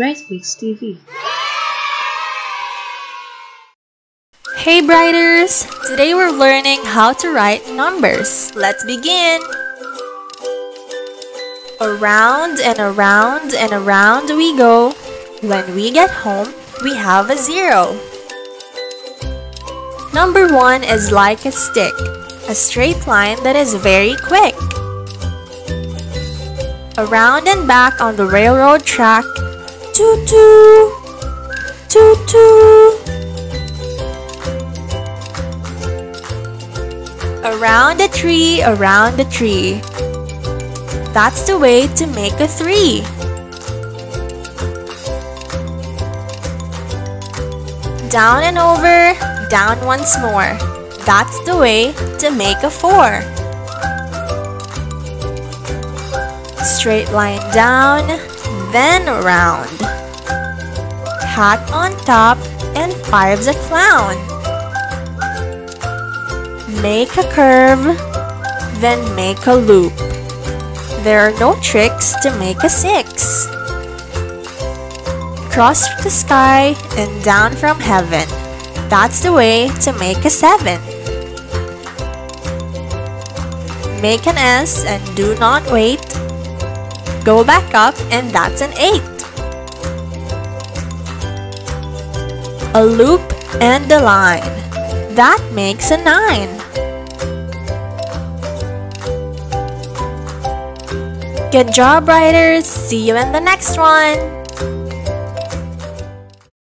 Brightflix TV. Hey Brighters! Today we're learning how to write numbers. Let's begin! Around and around and around we go. When we get home, we have a zero. Number 1 is like a stick, a straight line that is very quick. Around and back on the railroad track, toot-toot, toot-toot. Around the tree, around the tree. That's the way to make a three. Down and over, down once more. That's the way to make a four. Straight line down, then around. Hat on top and five's a clown. Make a curve, then make a loop. There are no tricks to make a six. Cross the sky and down from heaven. That's the way to make a seven. Make an S and do not wait. Go back up and that's an eight. A loop and a line. That makes a 9. Good job, writers! See you in the next one!